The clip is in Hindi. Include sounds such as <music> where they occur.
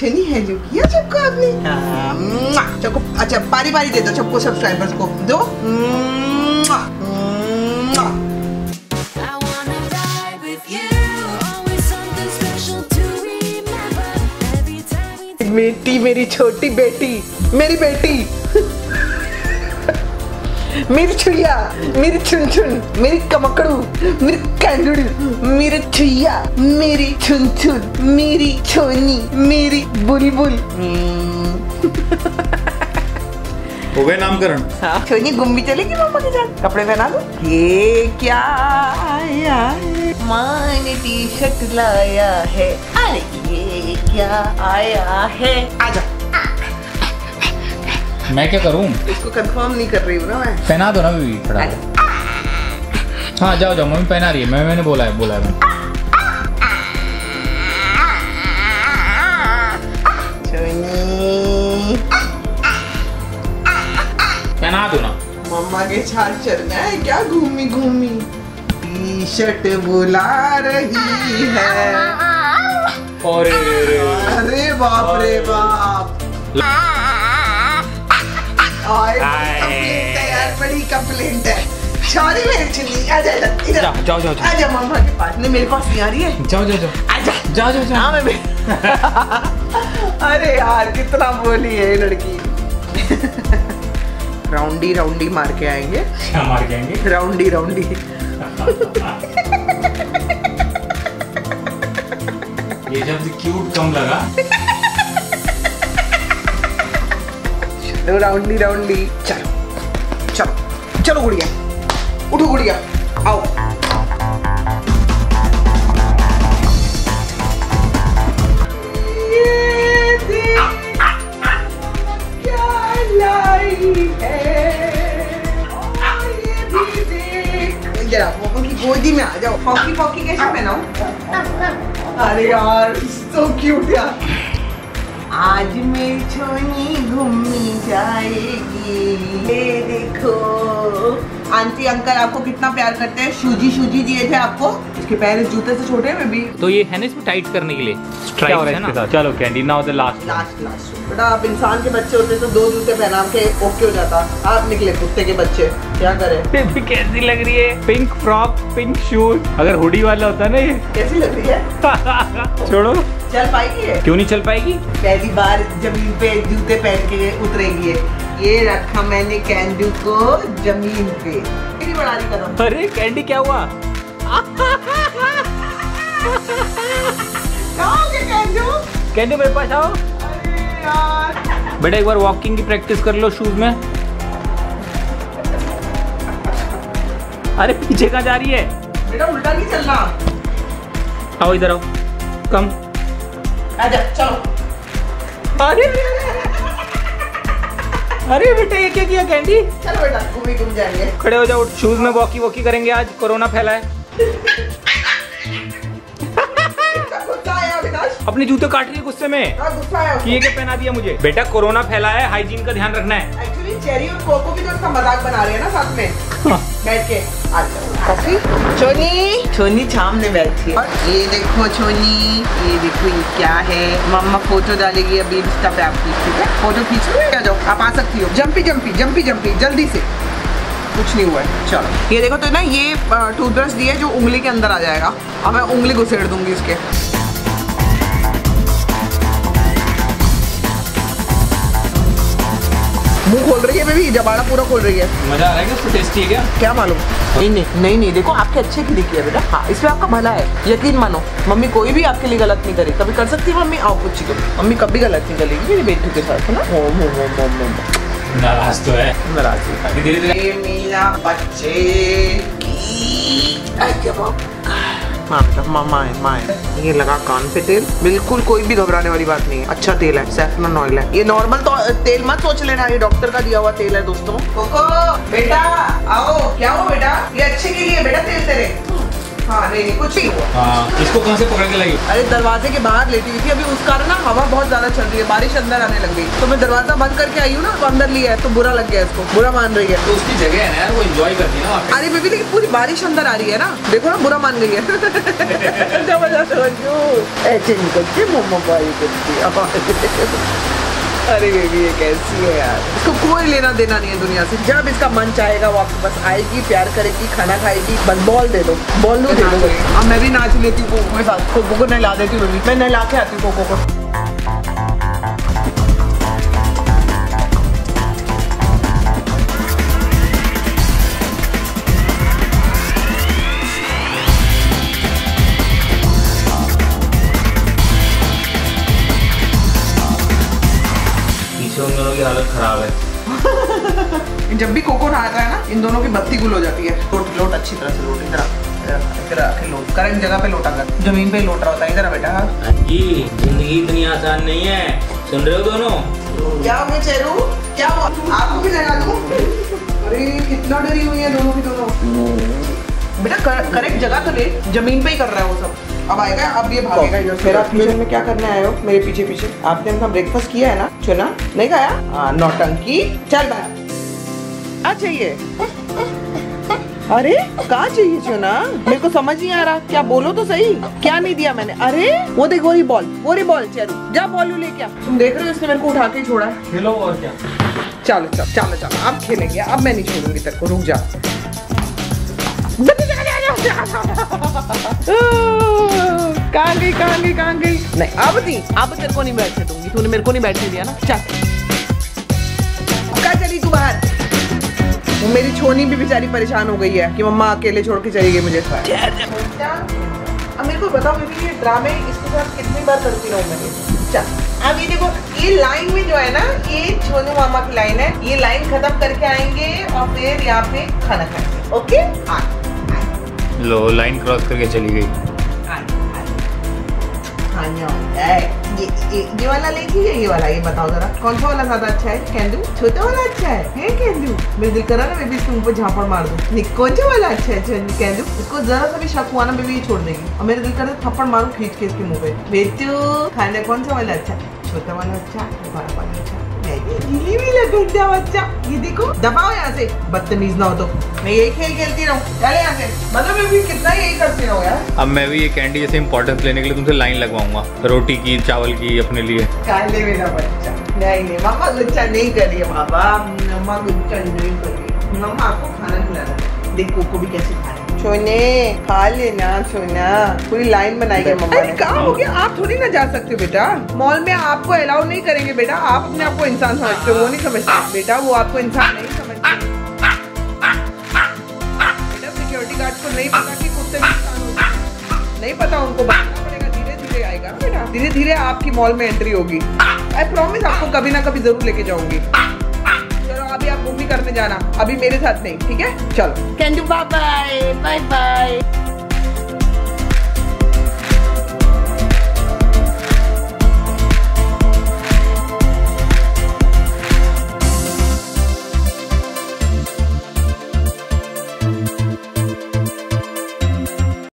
छेनी है जो किया सबको आपने? हाँ। सबको अच्छा बारी बारी दे दो सबको सब्सक्राइबर्स को। दो। मेरी छोटी बेटी मेरी बेटी। <laughs> मेरी छुइया मेरी छुन छुन मेरी कमकड़ू मेरी कैंडुड़ी मेरी छुइया मेरी छुन छुन मेरी छोनी मेरी बुलबुल। <laughs> हो गए नामकरण। हाँ, छोनी गुम्बी चलेगी मम्मा के साथ? कपड़े पहना दो? ये क्या आया है? माँ ने टी शर्ट लाया है। अरे ये क्या आया है? आजा। मैं क्या करूँ? इसको कंफर्म नहीं कर रही हूँ ना मैं। पहना दो ना बीवी फटा हाँ जाओ जाओ मम्मी पहना रही है। मैं मैंने बोला है बोला है। मैंने। पहना दो ना। मम्मा के साथ चलना है क्या? घूमी घूमी। टी शर्ट बुला रही है। अरे बाप रे बाप। आए आए। कंप्लेंट है यार बड़ी कंप्लेंट है। सॉरी मेरी चुन्नी। आजा इधर इधर। जाओ, जाओ, जाओ, जाओ। आजा मम्मा के पास। नहीं मेरे पास नहीं आ रही है। जाओ जाओ जाओ। आजा जाओ जाओ जाओ। हाँ मैं <laughs> अरे यार कितना बोली है लड़की। राउंडी राउंडी मार के आएँगे। क्या मार के आएँगे? राउंडी राउंडी। ये शब्द क्यूट कम लगा। <laughs> चलो राउंडी राउंडी। चलो चलो चलो गुड़िया। उठो गुड़िया, आओ। गोदी में आ जाओ। हॉकी पॉकी कैसे पहनाऊं? अरे यार सो क्यूट यार। आज मेरी छोनी घूमी जाएगी। देखो। आंटी अंकल आपको कितना प्यार करते हैं? शूजी शूजी दिए थे आपको। इसके पैर इस जूते से छोटे हैं भी। तो ये है ना इसमें टाइट करने के लिए? क्या हो रहा है चलो candy now the last last last बेटा आप इंसान के बच्चे होते तो दो जूते पहना के ओके हो जाता। आप निकले कुत्ते के बच्चे। क्या करें? बेबी कैसी लग रही है? पिंक फ्रॉक पिंक शूज़ अगर हुडी वाला होता है ना ये? <laughs> कैसी लग रही है? छोड़ो। चल पाएगी क्यों नहीं चल पाएगी? पहली बार ज़मीन पे जूते पहन के उतरेंगी। ये रखा मैंने कैंडू को ज़मीन पे। मेरी बड़ा रही कदम अरे कैंडी क्या हुआ? कैंडू? कैंडी मेरे पास आओ। बेटा एक बार वॉकिंग की प्रैक्टिस कर लो शूज़ में। अरे पीछे कहाँ जा रही है? बेटा उल्टा नहीं चलना। आओ इधर आओ। कम आजा चलो। अरे अरे अरे। बेटा ये क्या किया कैंडी चलो बेटा घूमी घूम जाएँगे। खड़े हो जाओ शूज़ में वॉकी वॉकी करेंगे आज कोरोना फैला है। अपने जूते काट रही है गुस्से में। हाँ गुस्सा कि ये क्या पहना दिया मुझे? बेटा कोरोना फैला है हाइजीन का ध्यान रखना है। एक्चुअली चेरी और कोको भी तो उसका मज़ाक बना रहे हैं ना साथ में। बैठ के आ जाओ। कॉफ़ी? छोनी छोनी सामने बैठी है। ये देखो छोनी ये देखो ये क्या है। मम्मा फ़ोटो डालेगी अभी इंस्टा पे आपकी ठीक है? फ़ोटो खींच लो आ जाओ आप आ सकती हो। जंपी जंपी जंपी जंपी जल्दी से। कुछ नहीं हुआ है चलो। ये देखो तो ना ये टूथब्रश दिया है जो उंगली के अंदर आ जाएगा। अब मैं उंगली घुसेड़ दूँगी इसके। मुँह खोल रही है बेबी जबाड़ा पूरा खोल रही है। मज़ा आ रहा है क्या उसको टेस्टी है क्या? क्या मालूम? नहीं नहीं नहीं नहीं देखो आपके अच्छे के लिए किया बेटा। हाँ इसमें आपका भला है यकीन मानो। मम्मी कोई भी आपके लिए गलत नहीं करे। कभी कर सकती है मम्मी? आओ कुछ करो मम्मी कभी गलत नहीं करेगी मेरी बेटी के साथ है ना? ओ, ओ, ओ, ओ, ओ, ओ। नाराज़ तो है। नाराज़ अभी धीरे धीरे मेरा बच्चे की अरे बाप। हाँ बेटा मामा है माए ये लगा कान पे तेल। बिल्कुल कोई भी घबराने वाली बात नहीं है। अच्छा तेल है, सैफरन ऑयल है। ये नॉर्मल तो तेल मत सोच लेना। ये डॉक्टर का दिया हुआ तेल है दोस्तों। कोको, बेटा, आओ। क्या हो बेटा? ये अच्छे के लिए बेटा तेल तेरे? हाँ नहीं नहीं कुछ नहीं हुआ हाँ इसको कहाँ से पकड़ के लाई अरे दरवाजे के बाहर लेटी हुई थी। अभी उसका ना हवा बहुत ज़्यादा चल रही है बारिश अंदर आने लग गई। तो मैं दरवाज़ा बंद करके आई हूँ ना तो अंदर लिया है तो बुरा लग गया इसको बुरा मान रही है। तो उसकी जगह है ना वो एंजॉय करती है ना अरे बेबी लेकिन पूरी बारिश अंदर आ रही है ना। देखो ना बुरा मान गई है। <laughs> ज़बरदस्त ऐसे निकलते मोमो बाई करती <laughs> अरे बेबी ये कैसी है यार? इसको कोई लेना देना नहीं है दुनिया से। जब इसका मन चाहेगा वो आपके पास आएगी प्यार करेगी खाना खाएगी बस बॉल दे दो। बॉल दे दो अब मैं भी नाच लेती हूँ कोको के साथ। कोको को नहला देती हूँ मैं नहला के आती हूँ कोको को। पीछे उन दोनों की हालत खराब है। <laughs> जब भी कोको नहाता है ना इन दोनों की बत्ती गुल हो जाती है। लोट लोट अच्छी तरह से लोट इधर लोट करेक्ट जगह पे लोटा कर। ज़मीन पे लोट रहा होता है इधर बेटा। जी ज़िंदगी इतनी आसान नहीं है। सुन रहे हो दोनों? क्या हुआ चेरू? क्या हुआ? आपको भी लगा दूँ? अरे कितना डरी हुई है दोनों की दोनों। बेटा करेक्ट जगह तो ले ज़मीन पे ही कर रहा है वो सब। अब आएगा अब ये भागेगा इधर मेरा किचन में क्या करने आए हो? मेरे पीछे पीछे। आपने अपना ब्रेकफास्ट किया है ना? चुना? नहीं खाया? हाँ नौटंकी। चल बाहर। आ चाहिए अरे कहाँ चाहिए चुना? मेरे को समझ नहीं आ रहा। क्या बोलो तो सही? क्या नहीं दिया मैंने? अरे वो देख वो बॉल वो बॉल चलो। जा बॉल लेके आ। तुम देख रहे हो इसने मेरे को उठा के छोड़ा है। खेलो और क्या? चलो चलो चलो चलो। अब खेलेंगे। अब मैं नहीं छोड़ूँगी तेरे को। रुक जा। कहाँ गई कहाँ गई कहाँ गई नहीं अब नहीं अब तेरे को नहीं बैठने दूँगी तूने मेरे को नहीं बैठने दिया ना। चल। कहाँ चली तू बाहर? वो मेरी छोनी भी बेचारी परेशान हो गई है कि मम्मा अकेले छोड़ के चली गई मुझे। अब मेरे को बताओ बेबी ये ड्रामे इसके साथ कितनी बार करती रहूँ मैं। चल अब ये देखो ये लाइन में जो है ना ये छोनू मामा की लाइन है। ये लाइन खत्म करके आएँगे और फिर यहाँ पे खाना खाएँगे। ओके हाँ लो लाइन क्रॉस करके चली गई। ये वाला या वाला ये बताओ जरा। कौन सा वाला ज़्यादा अच्छा है छोटा वाला अच्छा है। है मेरे दिल करा ना बेबी इसके पे झापड़ मार दूँ। कौन सा वाला अच्छा है इसको जरा सा भी शक हुआ ना बेबी ये छोड़ देगी और मेरे दिल करा थप्पड़ मारू, खींच के इसके मुँह पे। बेटू खाना कौन सा वाला अच्छा? छोटा वाला अच्छा बड़ा वाला अच्छा। ढीली भी लगता बच्चा। ये देखो दबाओ यहाँ से। बदतमीज ना हो तो। मैं यही खेल खेलती रहूँ। चले यहाँ से। मतलब बेबी कितना यही करती रहूँ यार। अब मैं भी ये कैंडी जैसे इंपॉर्टेंस लेने के लिए तुमसे लाइन लगवाऊँगा। रोटी की चावल की अपने लिए। काले मेरा बच्चा। नहीं नहीं मामा गुच्चा नहीं करिए बाबा। मामा गुच्छा नहीं करिए। मामा आपको खाना खिलाना। देख कोको भी कैसे खा रहे हैं। सोने खा लेना सोना पूरी लाइन बनाई है मम्मा ने। कहा हो गया? आप थोड़ी ना जा सकते बेटा। मॉल में आपको अलाउ नहीं करेंगे बेटा। आप अपने आप को इंसान समझते हो वो नहीं समझते। बेटा वो आपको इंसान नहीं समझते। बेटा सिक्योरिटी गार्ड को नहीं पता कि कुत्ते भी इंसान होते हैं। नहीं पता उनको बताना पड़ेगा। धीरे धीरे आएगा बेटा। धीरे धीरे आपकी मॉल में एंट्री होगी। आई प्रॉमिस आपको कभी ना कभी ज़रूर लेके जाऊँगी। अभी आप मूवी करने जाना। अभी मेरे साथ नहीं, ठीक है? चलो। Thank you bye bye bye bye